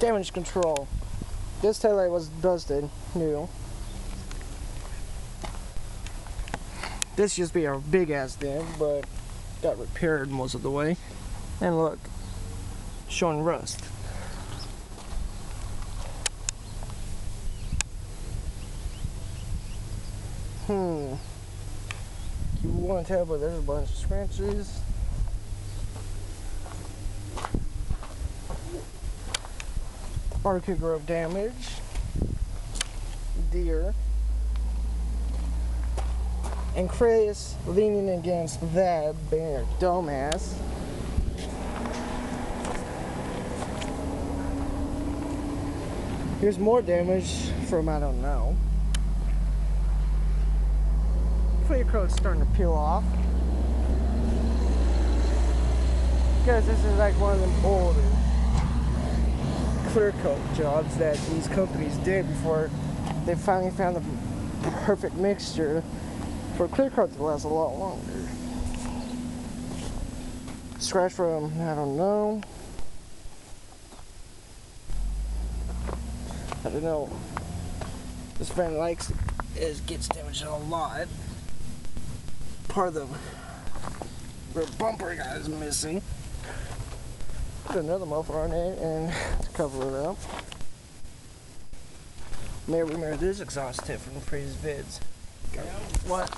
Damage control. This taillight was busted, new. This used to be a big ass dent, but got repaired most of the way. And look, showing rust. Hmm. You want to tell, but there's a bunch of scratches. Barbecue Grove damage. Deer. And Chris leaning against that bear dumbass. Here's more damage from I don't know. Clear coat's starting to peel off. Because this is like one of them older clear coat jobs that these companies did before they finally found the perfect mixture for clear coat to last a lot longer. Scratch from, I don't know. I don't know. This friend likes it gets damaged a lot. Part of the rear bumper guy is missing. Put another muffler on it and to cover it up. May remember this exhaust tip from the previous vids. What?